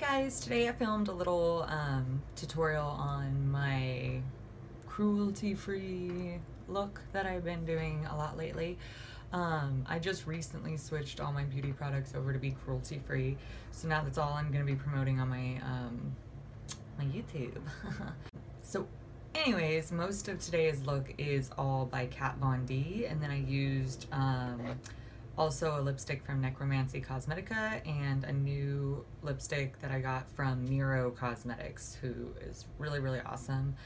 guys, today I filmed a little um, tutorial on my cruelty-free look that I've been doing a lot lately. Um, I just recently switched all my beauty products over to be cruelty-free, so now that's all I'm going to be promoting on my, um, my YouTube. so anyways, most of today's look is all by Kat Von D, and then I used um, also a lipstick from Necromancy Cosmetica and a new lipstick that I got from Nero Cosmetics, who is really, really awesome.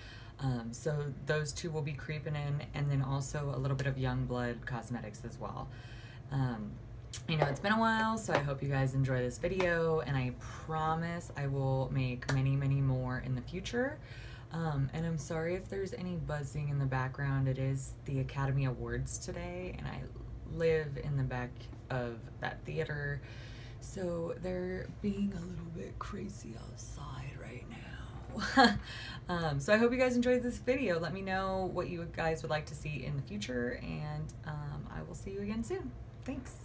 Um, so those two will be creeping in, and then also a little bit of Youngblood Cosmetics as well. Um, you know, it's been a while, so I hope you guys enjoy this video, and I promise I will make many, many more in the future. Um, and I'm sorry if there's any buzzing in the background. It is the Academy Awards today, and I live in the back of that theater. So they're being a little bit crazy outside right now. um, so I hope you guys enjoyed this video. Let me know what you guys would like to see in the future, and um, I will see you again soon. Thanks.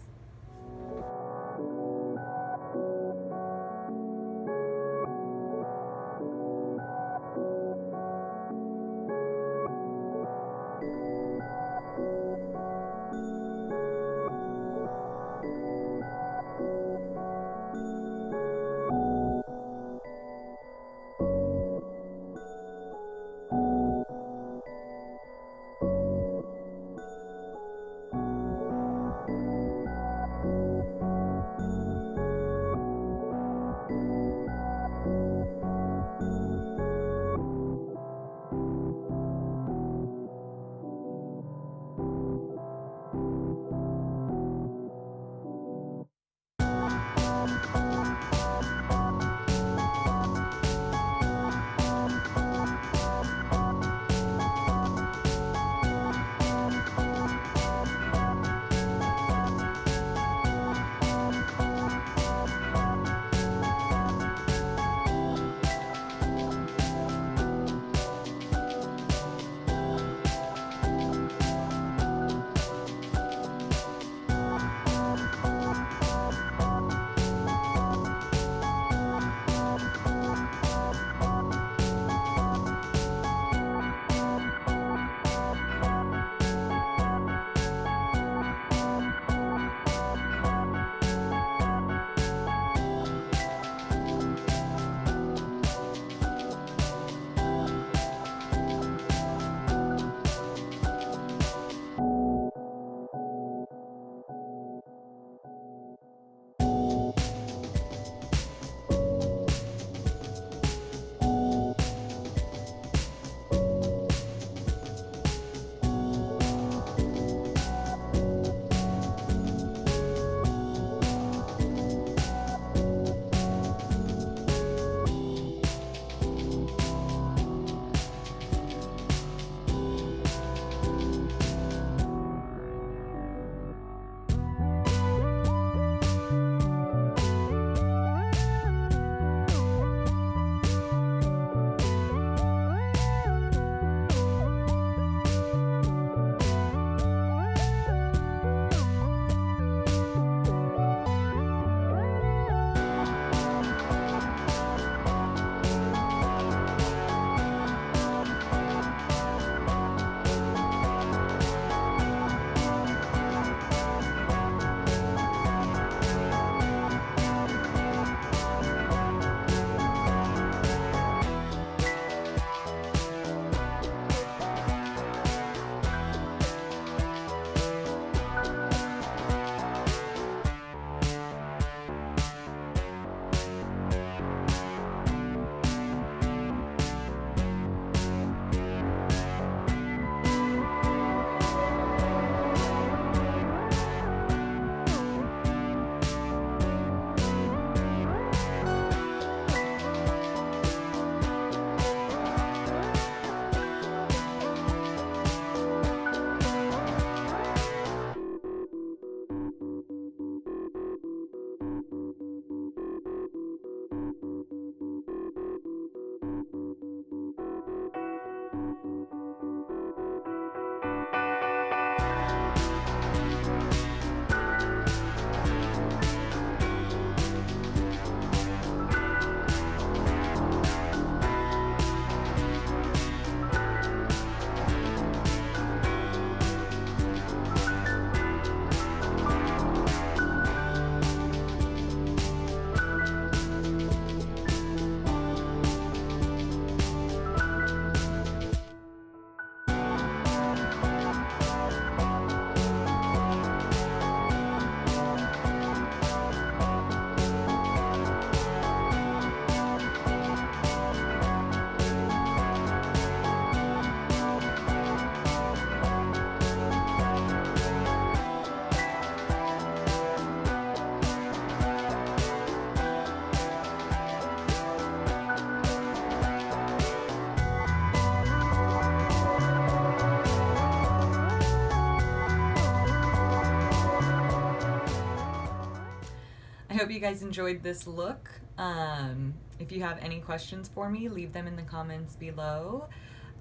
Hope you guys enjoyed this look. Um, if you have any questions for me, leave them in the comments below.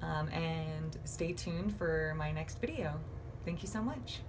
Um, and stay tuned for my next video. Thank you so much.